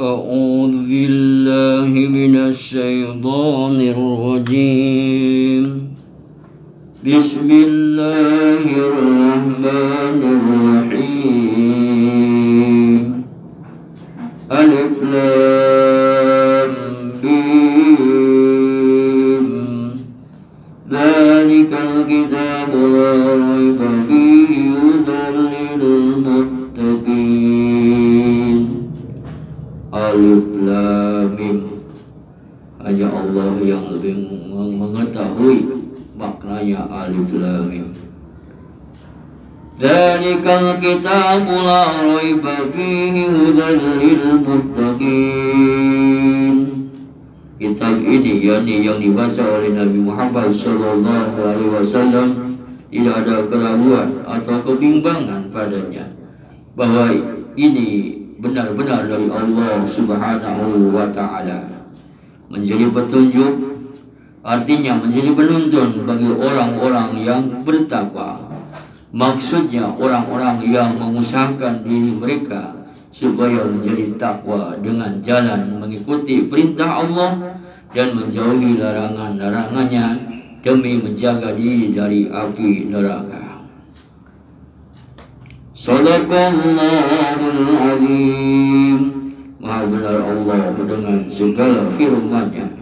أعوذ بالله من الشيطان الرجيم. بسم الله الرحمن الرحيم. ألف لام ذلك الكتاب لا ريب فيه. Alif Lam Mim Hanya Allah yang lebih mengetahui maknanya Alif Lam Mim Zalikal kitabu la raiba fihi hudan lil muttaqin Kitab ini yakni yang dibaca oleh Nabi Muhammad sallallahu alaihi wasallam tidak ada keraguan atau kebimbangan padanya. Bahwa ini benar-benar dari Allah Subhanahu wa taala. Menjadi petunjuk artinya menjadi penuntun bagi orang-orang yang bertakwa. Maksudnya orang-orang yang mengusahakan diri mereka supaya menjadi takwa dengan jalan mengikuti perintah Allah dan menjauhi larangan-larangannya demi menjaga diri dari api neraka. Sadaqallahul azim. Maha benar Allah dengan segala firman-Nya